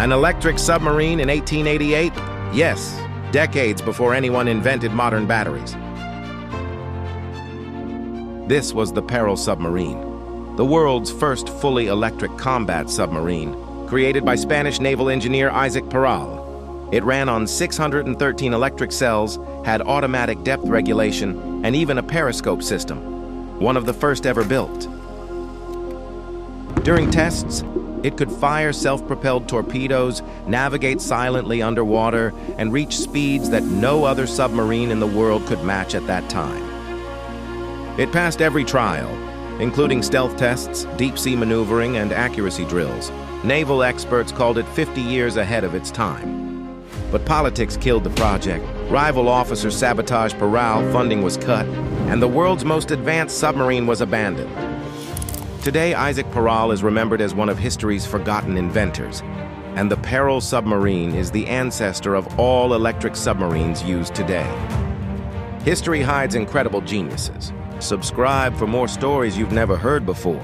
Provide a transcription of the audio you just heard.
An electric submarine in 1888? Yes, decades before anyone invented modern batteries. This was the Peral submarine, the world's first fully electric combat submarine, created by Spanish naval engineer Isaac Peral. It ran on 613 electric cells, had automatic depth regulation, and even a periscope system, one of the first ever built. During tests, it could fire self-propelled torpedoes, navigate silently underwater, and reach speeds that no other submarine in the world could match at that time. It passed every trial, including stealth tests, deep-sea maneuvering, and accuracy drills. Naval experts called it 50 years ahead of its time. But politics killed the project. Rival officers sabotaged Peral, funding was cut, and the world's most advanced submarine was abandoned. Today, Isaac Peral is remembered as one of history's forgotten inventors, and the Peral submarine is the ancestor of all electric submarines used today. History hides incredible geniuses. Subscribe for more stories you've never heard before.